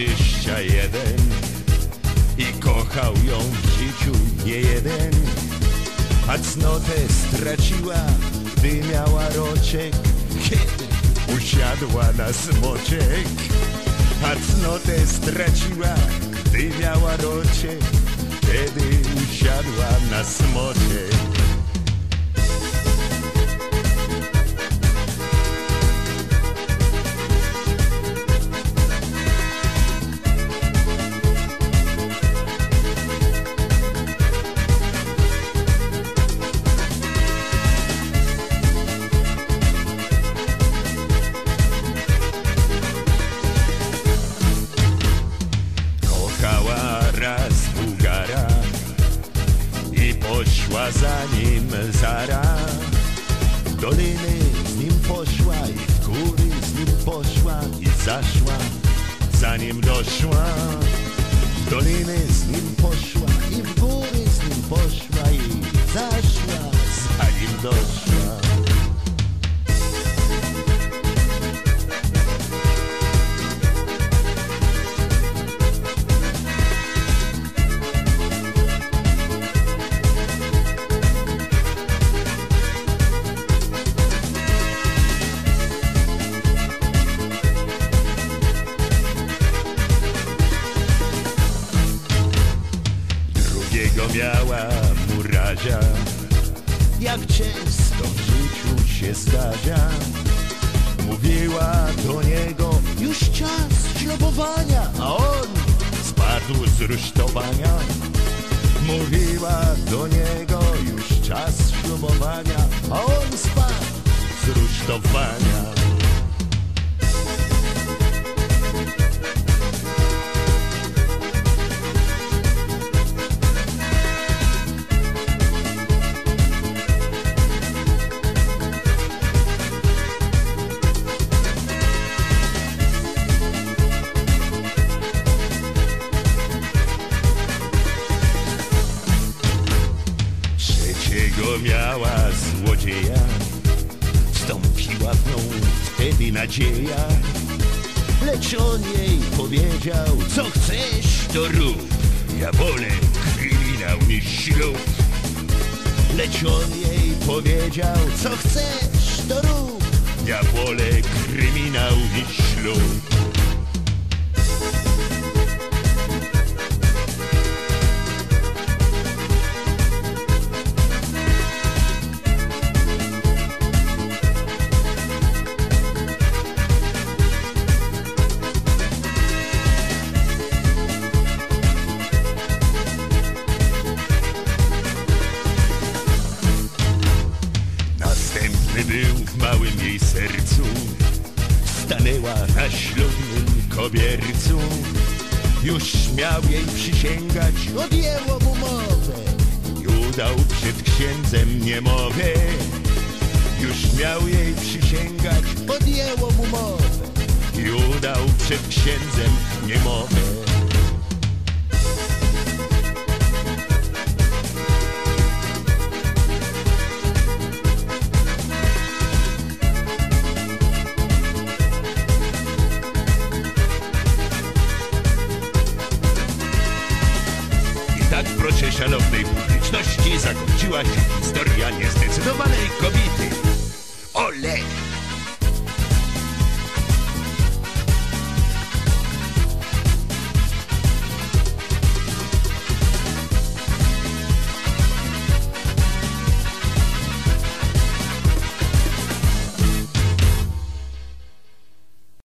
21 i kochał ją w życiu nie jeden, a cnotę straciła, gdy miała roczek, kiedy usiadła na smoczek. A cnotę straciła, gdy miała roczek, kiedy usiadła na smoczek. Poszła za nim zara. Doliny z nim poszła i w góry z nim poszła i zaszła, zanim doszła. Doliny z nim poszła i w góry z nim poszła i zaszła, zanim doszła. Miała murarza Jak często w życiu się zdarza Mówiła do niego Już czas ślubowania A on spadł z rusztowania. Mówiła do niego Już czas ślubowania A on spadł z rusztowania Miała złodzieja. Wstąpiła w nią wtedy nadzieja. Lecz on jej powiedział Co chcesz to rób. Ja wolę kryminał niż ślub. Lecz on jej powiedział Co chcesz to rób. Ja wolę kryminał niż ślub Był w małym jej sercu Stanęła na ślubnym kobiercu. Już miał jej przysięgać Odjęło mu mowę I udał przed księdzem niemowę. Już miał jej przysięgać Odjęło mu mowę I udał przed księdzem niemowę tak w procie szanownej publiczności zakończyła się historia niezdecydowanej kobiety. Ole!